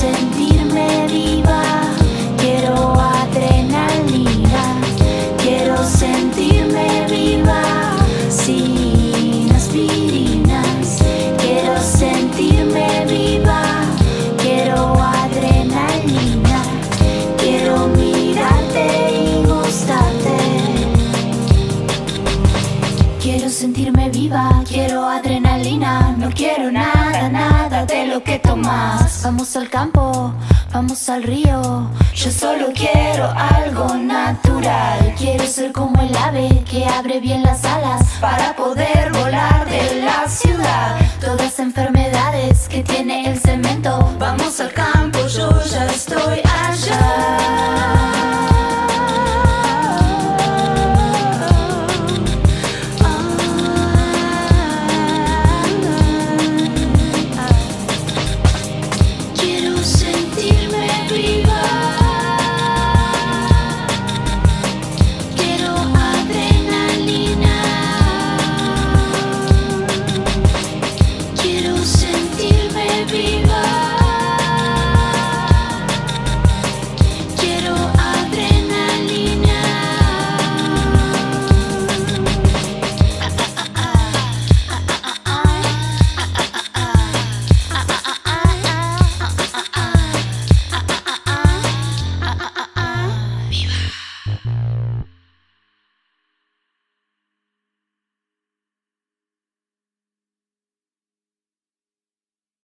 Quiero sentirme viva, quiero adrenalina. Quiero sentirme viva, sin aspirinas. Quiero sentirme viva, quiero adrenalina. Quiero mirarte y mostrarte. Quiero sentirme viva, quiero adrenalina. No quiero nada, nada de lo que tomas. Vamos al campo, vamos al río. Yo solo quiero algo natural. Quiero ser como el ave que abre bien las alas para poder